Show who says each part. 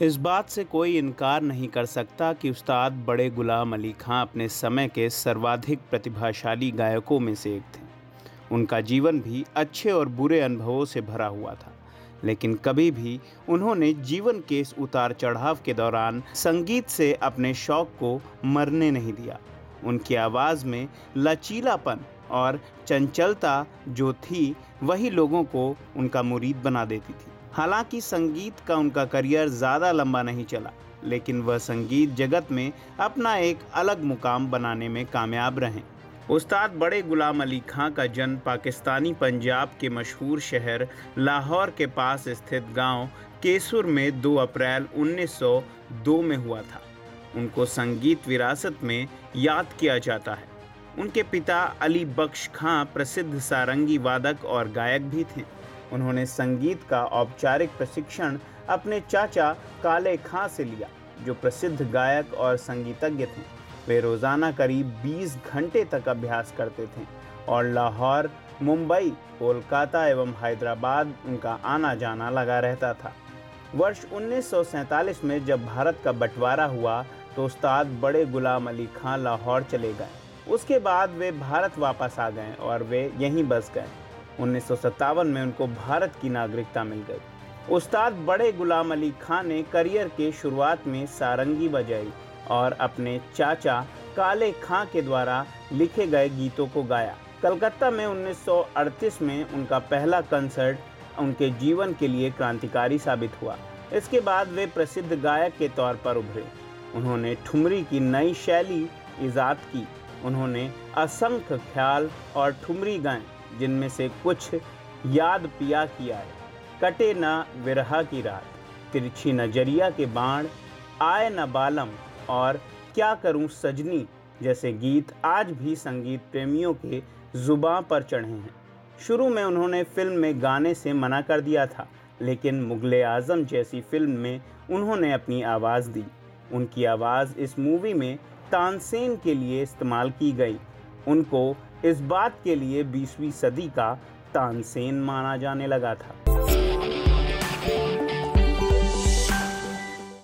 Speaker 1: इस बात से कोई इनकार नहीं कर सकता कि उस्ताद बड़े गुलाम अली खां अपने समय के सर्वाधिक प्रतिभाशाली गायकों में से एक थे। उनका जीवन भी अच्छे और बुरे अनुभवों से भरा हुआ था, लेकिन कभी भी उन्होंने जीवन के इस उतार चढ़ाव के दौरान संगीत से अपने शौक को मरने नहीं दिया। उनकी आवाज़ में लचीलापन और चंचलता जो थी, वही लोगों को उनका मुरीद बना देती थी। हालाँकि संगीत का उनका करियर ज़्यादा लंबा नहीं चला, लेकिन वह संगीत जगत में अपना एक अलग मुकाम बनाने में कामयाब रहे। उस्ताद बड़े गुलाम अली खां का जन्म पाकिस्तानी पंजाब के मशहूर शहर लाहौर के पास स्थित गाँव केसुर में 2 अप्रैल 1902 में हुआ था। उनको संगीत विरासत में याद किया जाता है। उनके पिता अली बख्श खां प्रसिद्ध सारंगी वादक और गायक भी थे। उन्होंने संगीत का औपचारिक प्रशिक्षण अपने चाचा काले खां से लिया, जो प्रसिद्ध गायक और संगीतज्ञ थे। वे रोज़ाना करीब 20 घंटे तक अभ्यास करते थे और लाहौर, मुंबई, कोलकाता एवं हैदराबाद उनका आना जाना लगा रहता था। वर्ष 1947 में जब भारत का बंटवारा हुआ तो उस्ताद बड़े गुलाम अली खां लाहौर चले गए। उसके बाद वे भारत वापस आ गए और वे यहीं बस गए। उन्नीस में उनको भारत की नागरिकता मिल गई। उस्ताद बड़े गुलाम अली खान ने करियर के शुरुआत में सारंगी बजाई और अपने चाचा काले खां के द्वारा लिखे गए गीतों को गाया। कलकत्ता में 1938 में उनका पहला कंसर्ट उनके जीवन के लिए क्रांतिकारी साबित हुआ। इसके बाद वे प्रसिद्ध गायक के तौर पर उभरे। उन्होंने ठुमरी की नई शैली ईजाद की। उन्होंने असंख्य ख्याल और ठुमरी गाएँ। जिनमें से कुछ याद पिया किया है। कटे न विरहा की रात, तिरछी नज़रिया के बाण, आए न बालम, और क्या करूँ सजनी, जैसे गीत आज भी संगीत प्रेमियों के जुबां पर चढ़े हैं। शुरू में उन्होंने फ़िल्म में गाने से मना कर दिया था, लेकिन मुगल आज़म जैसी फ़िल्म में उन्होंने अपनी आवाज़ दी। उनकी आवाज़ इस मूवी में तानसेन के लिए इस्तेमाल की गई। उनको इस बात के लिए बीसवीं सदी का तानसेन माना जाने लगा था।